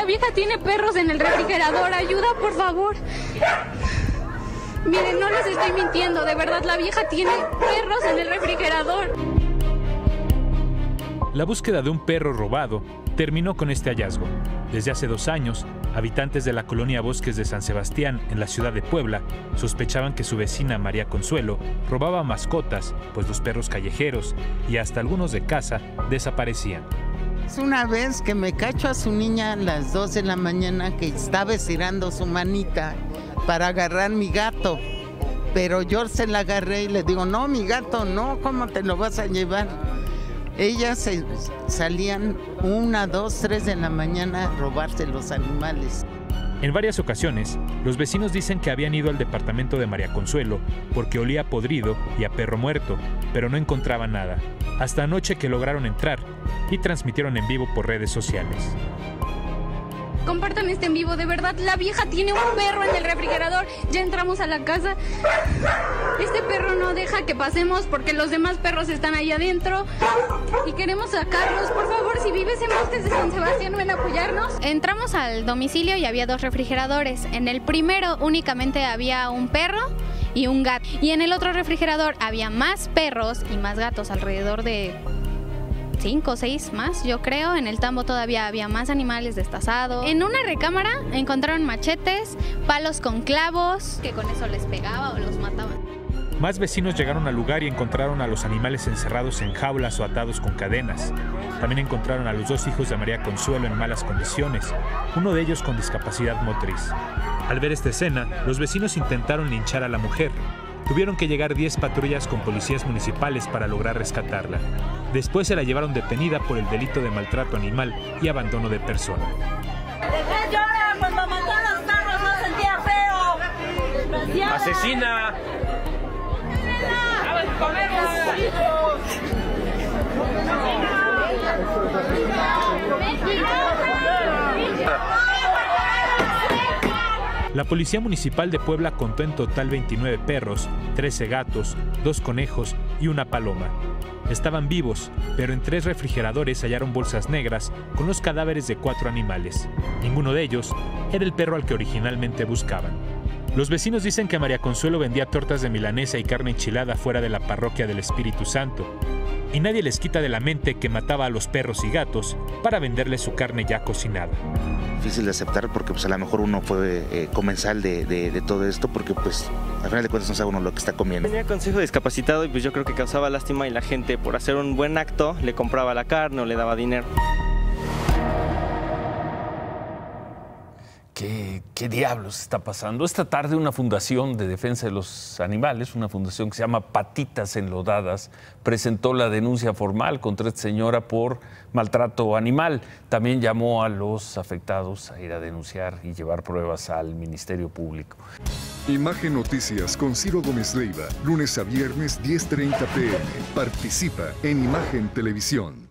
la vieja tiene perros en el refrigerador. Ayuda, por favor. Miren, no les estoy mintiendo. De verdad, la vieja tiene perros en el refrigerador. La búsqueda de un perro robado terminó con este hallazgo. Desde hace dos años, habitantes de la colonia Bosques de San Sebastián, en la ciudad de Puebla, sospechaban que su vecina María Consuelo robaba mascotas, pues los perros callejeros y hasta algunos de casa desaparecían. Una vez que me cacho a su niña a las 2 de la mañana que estaba estirando su manita para agarrar mi gato. Pero yo se la agarré y le digo, no, mi gato, no, ¿cómo te lo vas a llevar? Ellas salían una, dos, tres de la mañana a robarse los animales. En varias ocasiones, los vecinos dicen que habían ido al departamento de María Consuelo porque olía podrido y a perro muerto, pero no encontraban nada, hasta anoche que lograron entrar y transmitieron en vivo por redes sociales. Compartan este en vivo, de verdad, la vieja tiene un perro en el refrigerador. Ya entramos a la casa. Este perro no deja que pasemos porque los demás perros están ahí adentro y queremos sacarlos. Por favor, si vives en Bosques de San Sebastián, ven a apoyarnos. Entramos al domicilio y había dos refrigeradores. En el primero únicamente había un perro y un gato. Y en el otro refrigerador había más perros y más gatos, alrededor de cinco o seis más, yo creo. En el tambo todavía había más animales destazados. En una recámara encontraron machetes, palos con clavos, que con eso les pegaba o los mataban. Más vecinos llegaron al lugar y encontraron a los animales encerrados en jaulas o atados con cadenas. También encontraron a los dos hijos de María Consuelo en malas condiciones, uno de ellos con discapacidad motriz. Al ver esta escena, los vecinos intentaron linchar a la mujer. Tuvieron que llegar 10 patrullas con policías municipales para lograr rescatarla. Después se la llevaron detenida por el delito de maltrato animal y abandono de persona. qué llora? Cuando mató a los perros no sentía feo. ¡Asesina! La Policía Municipal de Puebla contó en total 29 perros, 13 gatos, 2 conejos y una paloma. Estaban vivos, pero en tres refrigeradores hallaron bolsas negras con los cadáveres de cuatro animales. Ninguno de ellos era el perro al que originalmente buscaban. Los vecinos dicen que María Consuelo vendía tortas de milanesa y carne enchilada fuera de la parroquia del Espíritu Santo. Y nadie les quita de la mente que mataba a los perros y gatos para venderles su carne ya cocinada. Difícil de aceptar porque pues a lo mejor uno fue eh, comensal de, de, de, todo esto porque pues al final de cuentas no sabe uno lo que está comiendo. Tenía consejo discapacitado y pues yo creo que causaba lástima y la gente por hacer un buen acto le compraba la carne o le daba dinero. ¿Qué, ¿Qué, diablos está pasando? Esta tarde una fundación de defensa de los animales, una fundación que se llama Patitas Enlodadas, presentó la denuncia formal contra esta señora por maltrato animal. También llamó a los afectados a ir a denunciar y llevar pruebas al Ministerio Público. Imagen Noticias con Ciro Gómez Leiva, lunes a viernes 10.30 pm. Participa en Imagen Televisión.